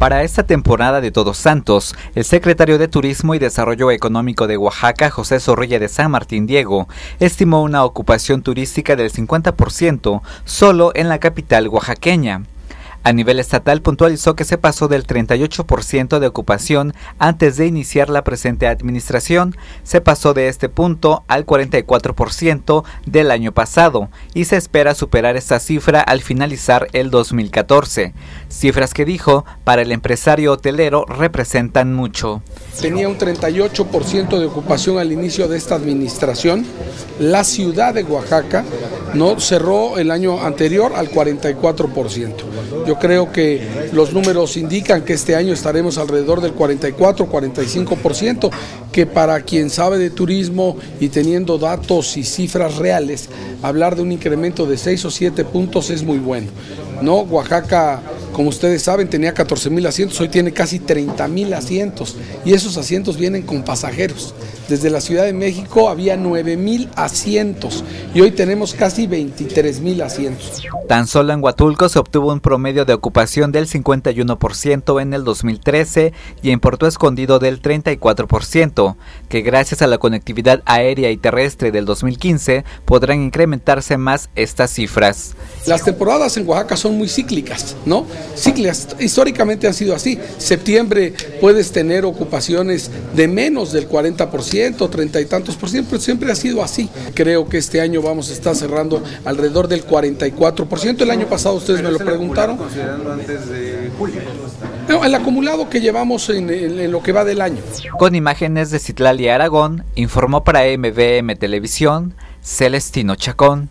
Para esta temporada de Todos Santos, el secretario de Turismo y Desarrollo Económico de Oaxaca, José Zorrilla de San Martín Diego, estimó una ocupación turística del 50% solo en la capital oaxaqueña. A nivel estatal puntualizó que se pasó del 38% de ocupación antes de iniciar la presente administración, se pasó de este punto al 44% del año pasado y se espera superar esta cifra al finalizar el 2014. Cifras que dijo para el empresario hotelero representan mucho. Tenía un 38% de ocupación al inicio de esta administración. La ciudad de Oaxaca no cerró el año anterior al 44%. Yo creo que los números indican que este año estaremos alrededor del 44-45%, que para quien sabe de turismo y teniendo datos y cifras reales, hablar de un incremento de 6 o 7 puntos es muy bueno. ¿no? Oaxaca, como ustedes saben, tenía 14 mil asientos, hoy tiene casi 30 mil asientos y esos asientos vienen con pasajeros. Desde la Ciudad de México había 9 mil asientos y hoy tenemos casi 23 mil asientos. Tan solo en Huatulco se obtuvo un promedio de ocupación del 51% en el 2013 y en Puerto Escondido del 34%, que gracias a la conectividad aérea y terrestre del 2015 podrán incrementarse más estas cifras. Las temporadas en Oaxaca son muy cíclicas, ¿no? Cíclicas, históricamente han sido así. Septiembre puedes tener ocupaciones de menos del 40%, 30 y tantos por ciento, pero siempre ha sido así. Creo que este año vamos a estar cerrando alrededor del 44%. El año pasado ustedes me lo preguntaron. antes de julio. el acumulado que llevamos en, en, lo que va del año. Con imágenes de Citlali Aragón, informó para MVM Televisión Celestino Chacón.